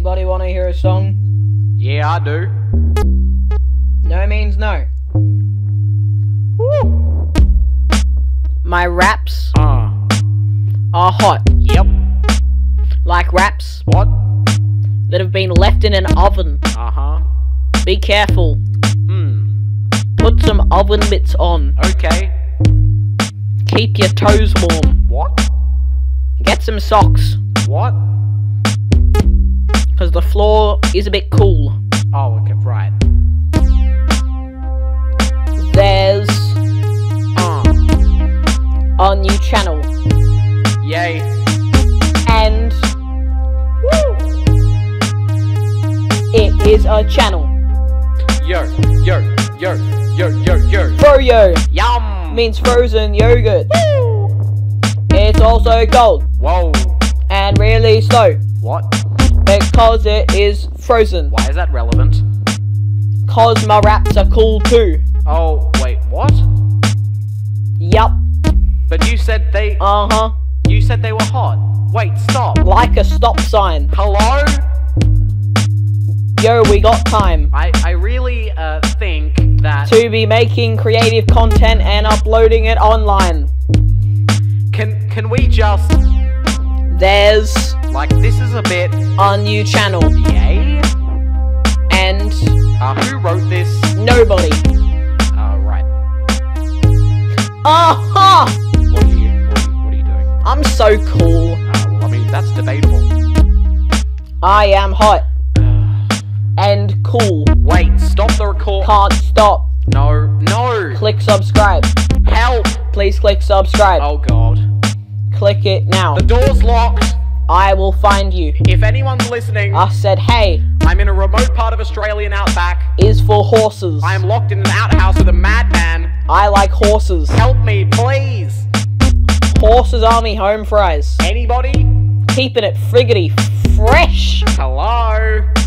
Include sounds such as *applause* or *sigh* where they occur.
Anybody want to hear a song? Yeah, I do. No means no. My raps Uh. are hot, Yep. like raps What? that have been left in an oven. Uh huh. Be careful. Hmm. Put some oven mitts on. Okay. Keep your toes warm. What? Get some socks, What? Because the floor is a bit cool. Oh, okay, right. There's Uh. a new channel, Yay. and woo, it is a channel. Yo, yo, yo, yo, yo, yo. Froyo Yum. means frozen yogurt. It's also cold Whoa. and really slow What? Because it is frozen. Why is that relevant? Cause my raps are cool too. Oh, wait, what? Yup. But you said they. Uh huh. You said they were hot. Wait, stop. Like a stop sign. Hello? Yo, we got time I, I really uh, think that. to be making creative content and uploading it online. Can can we just There's like this is a bit a new channel, yay? and Uh, who wrote this? nobody. Uh, right. Aha! What are you what are you, what are you doing? I'm so cool. Uh, well, I mean that's debatable. I am hot *sighs* and cool. Wait, stop the record. Can't stop. No, no. Click subscribe. Help! Please click subscribe. Oh god. Click it now. The door's locked. I will find you. If anyone's listening, I said, hay, I'm in a remote part of Australian outback. is for horses. I am locked in an outhouse with a madman. I like horses. Help me, please. Horses Army home fries. Anybody? Keeping it friggity fresh. Hello?